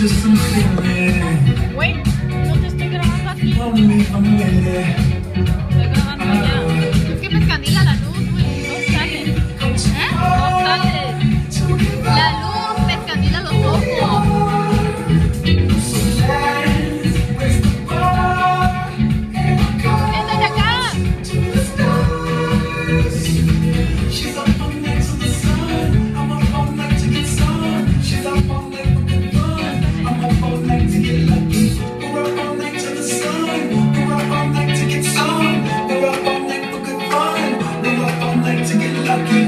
just something Wait, just take it me, like to get lucky.